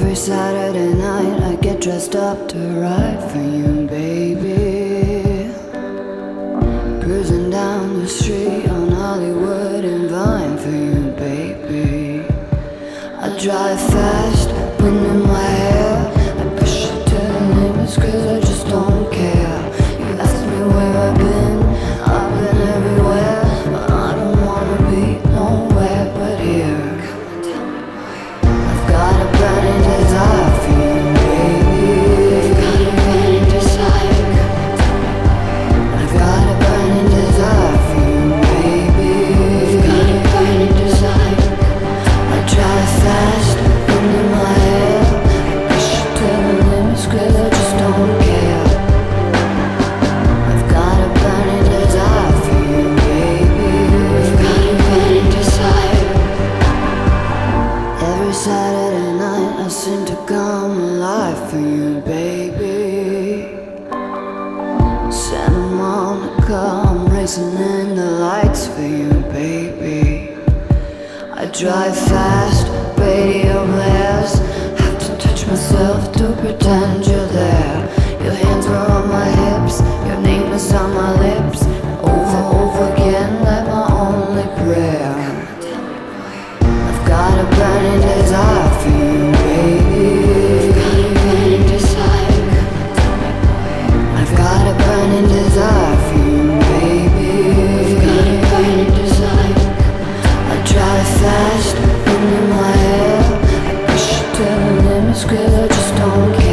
Every Saturday night I get dressed up to ride for you, baby. Cruising down the street on Hollywood and Vine for you, baby. I drive fast Baby. Santa Monica, I'm racing in the lights for you, baby. I drive fast, radio blares. Have to touch myself to pretend you're. manuscript, I just don't care.